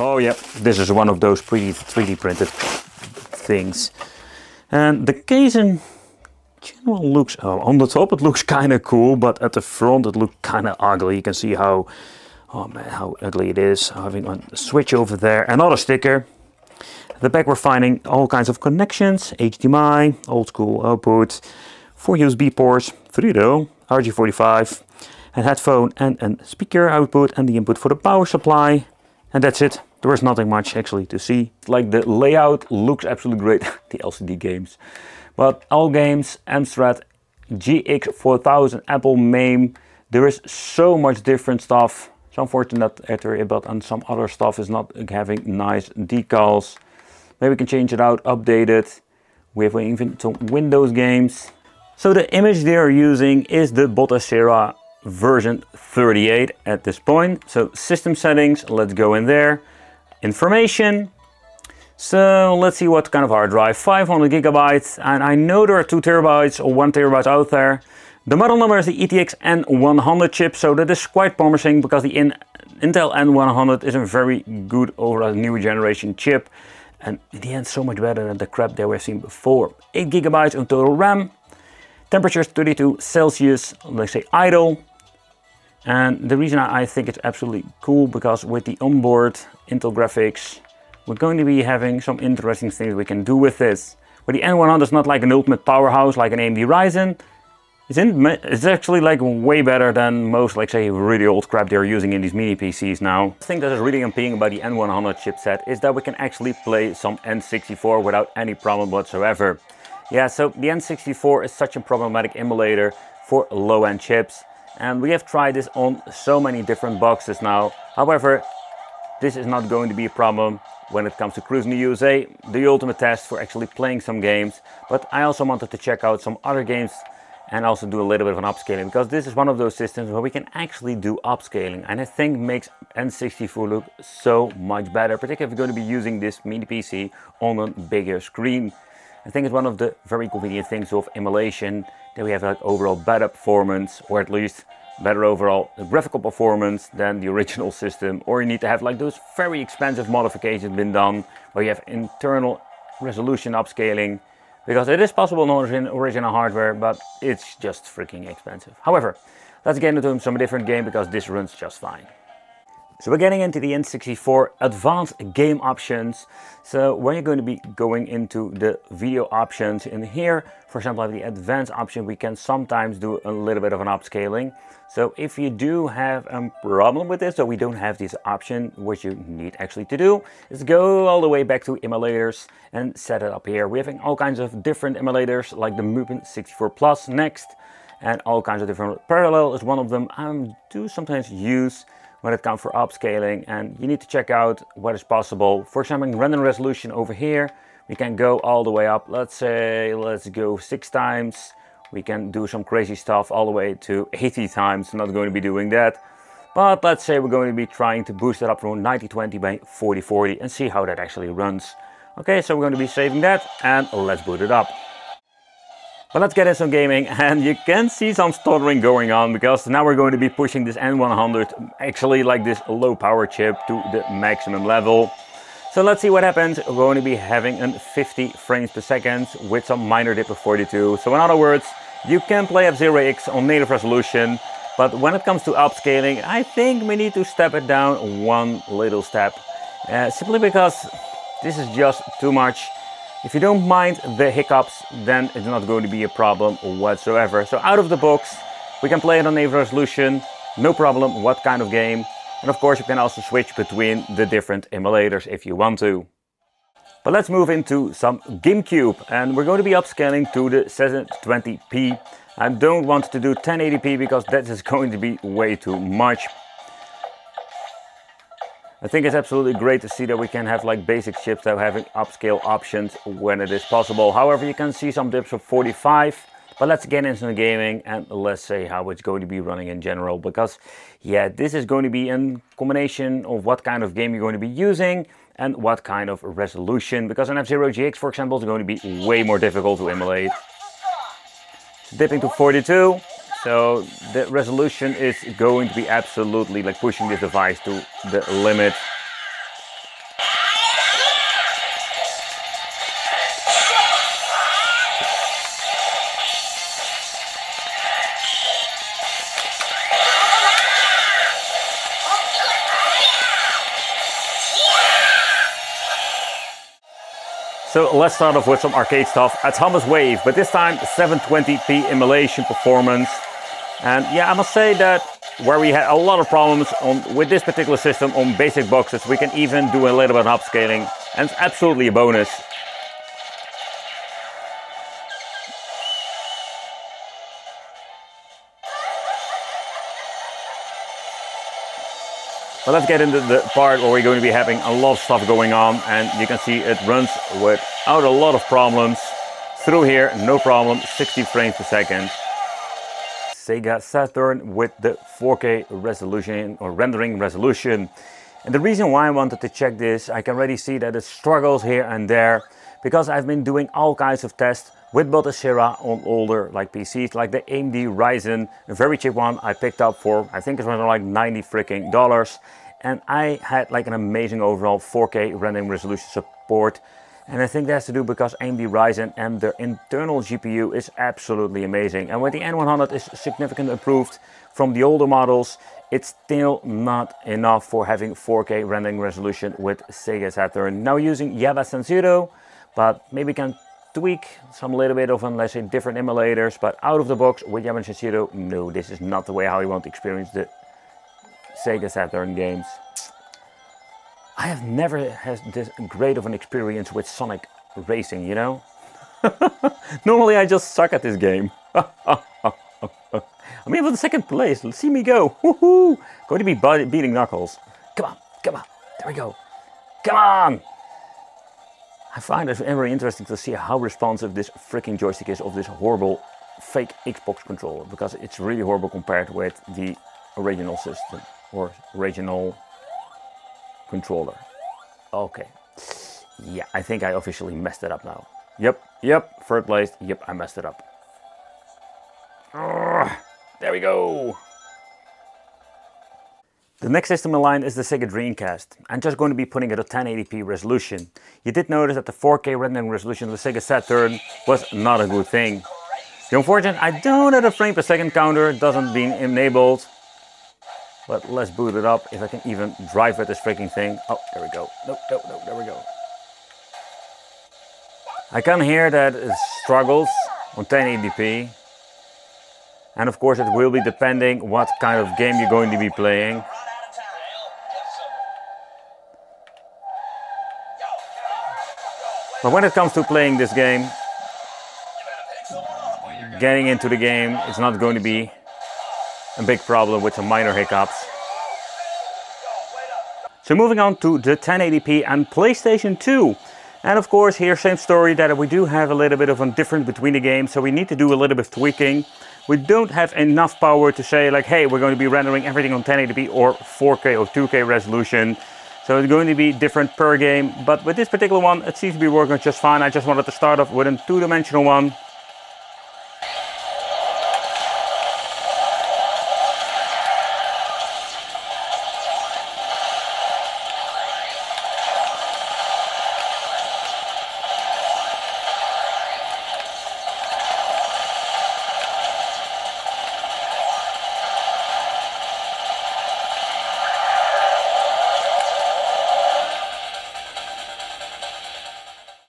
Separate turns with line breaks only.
Oh yeah, this is one of those pretty 3D printed things. And the case in general looks, oh, on the top it looks kind of cool, but at the front it looks kind of ugly. You can see how, oh man, how ugly it is. Having a switch over there, another sticker. The back we're finding all kinds of connections, HDMI, old school output, four USB ports, 3.0, RJ45, and headphone and a speaker output and the input for the power supply. And that's it. There is nothing much actually to see. Like the layout looks absolutely great, the LCD games. But all games, Amstrad GX4000, Apple MAME, there is so much different stuff. So unfortunate that but and some other stuff is not having nice decals. Maybe we can change it out, update it. We have even some Windows games. So the image they are using is the Batocera version 38 at this point. So system settings, let's go in there. Information. So let's see what kind of hard drive, 500 gigabytes. And I know there are two terabytes or one terabyte out there. The model number is the ETX N100 chip, so that is quite promising because the in Intel N100 is a very good overall new generation chip. And in the end, so much better than the crap that we've seen before. 8 gigabytes on total RAM, temperature is 32 Celsius, let's say idle, and the reason I think it's absolutely cool because with the onboard Intel graphics, we're going to be having some interesting things we can do with this. But the N100 is not like an ultimate powerhouse like an AMD Ryzen. It's, in, it's actually like way better than most, like say, really old crap they're using in these mini PCs now. The thing that is really appealing about the N100 chipset is that we can actually play some N64 without any problem whatsoever. Yeah, so the N64 is such a problematic emulator for low-end chips and we have tried this on so many different boxes now. However, this is not going to be a problem when it comes to Cruis'n the USA, the ultimate test for actually playing some games. But I also wanted to check out some other games and also do a little bit of an upscaling because this is one of those systems where we can actually do upscaling and I think makes N64 look so much better, particularly if you're going to be using this mini PC on a bigger screen. I think it's one of the very convenient things of emulation that we have like overall better performance or at least better overall graphical performance than the original system or you need to have like those very expensive modifications been done where you have internal resolution upscaling because it is possible on original hardware but it's just freaking expensive. However, let's get into some different game because this runs just fine. So we're getting into the N64 advanced game options. So when you're going to be going into the video options in here, for example, the advanced option, we can sometimes do a little bit of an upscaling. So if you do have a problem with this, so we don't have this option, what you need actually to do is go all the way back to emulators and set it up here. We're having all kinds of different emulators like the Mupen64Plus-Next and all kinds of different parallel is one of them I do sometimes use when it comes for upscaling and you need to check out what is possible. For example, render resolution over here, we can go all the way up. Let's say, let's go six times. We can do some crazy stuff all the way to 80 times. I'm not going to be doing that. But let's say we're going to be trying to boost it up from 9020 by 4040 and see how that actually runs. Okay, so we're going to be saving that and let's boot it up. But let's get into some gaming and you can see some stuttering going on because now we're going to be pushing this N100 actually like this low power chip to the maximum level. So let's see what happens. We're going to be having a 50 frames per second with some minor dip of 42. So in other words, you can play F-Zero X on native resolution, but when it comes to upscaling, I think we need to step it down one little step. Uh, simply because this is just too much if you don't mind the hiccups, then it's not going to be a problem whatsoever. So out of the box, we can play it on native resolution, no problem what kind of game. And of course you can also switch between the different emulators if you want to. But let's move into some GameCube and we're going to be upscaling to the 720p. I don't want to do 1080p because that is going to be way too much. I think it's absolutely great to see that we can have like basic chips that have upscale options when it is possible. However, you can see some dips of 45. But let's get into the gaming and let's say how it's going to be running in general because yeah, this is going to be a combination of what kind of game you're going to be using and what kind of resolution because an F-Zero GX for example is going to be way more difficult to emulate. Dipping to 42, so the resolution is going to be absolutely like pushing this device to the limit. So let's start off with some arcade stuff. Atomiswave, but this time 720p emulation performance. And yeah, I must say that where we had a lot of problems on, with this particular system on basic boxes, we can even do a little bit of upscaling. And it's absolutely a bonus. But let's get into the part where we're going to be having a lot of stuff going on and you can see it runs without a lot of problems. Through here, no problem, 60 frames per second. Sega Saturn with the 4K resolution or rendering resolution. And the reason why I wanted to check this, I can already see that it struggles here and there because I've been doing all kinds of tests with Batocera on older like PCs like the AMD Ryzen, a very cheap one I picked up for I think it was like 90 freaking dollars. And I had like an amazing overall 4K rendering resolution support. And I think that's to do because AMD Ryzen and their internal GPU is absolutely amazing. And when the N100 is significantly improved from the older models it's still not enough for having 4K rendering resolution with Sega Saturn. Now using YabaSanshiro but maybe can tweak some little bit of, let's say, different emulators, but out of the box with Yamaha Zero, no, this is not the way how you want to experience the Sega Saturn games. I have never had this great of an experience with Sonic Racing, you know? Normally I just suck at this game. I'm even the second place, Let's see me go, woohoo! Going to be beating Knuckles. Come on, come on, there we go. Come on! I find it very interesting to see how responsive this freaking joystick is of this horrible fake Xbox controller because it's really horrible compared with the original system or original controller. Okay. Yeah, I think I officially messed it up now. Yep, yep, third place. Yep, I messed it up. Urgh, there we go. The next system in line is the Sega Dreamcast. I'm just going to be putting it at 1080p resolution. You did notice that the 4K rendering resolution of the Sega Saturn was not a good thing. The unfortunate, I don't have a frame per second counter, it doesn't being enabled. But let's boot it up if I can even drive with this freaking thing. Oh, there we go. No, no, no, there we go. I can hear that it struggles on 1080p. And of course it will be depending what kind of game you're going to be playing. But when it comes to playing this game, getting into the game, it's not going to be a big problem with some minor hiccups. So moving on to the 1080p and PlayStation 2. And of course here same story that we do have a little bit of a difference between the games so we need to do a little bit of tweaking. We don't have enough power to say like hey we're going to be rendering everything on 1080p or 4K or 2K resolution. So it's going to be different per game, but with this particular one, it seems to be working just fine. I just wanted to start off with a two-dimensional one.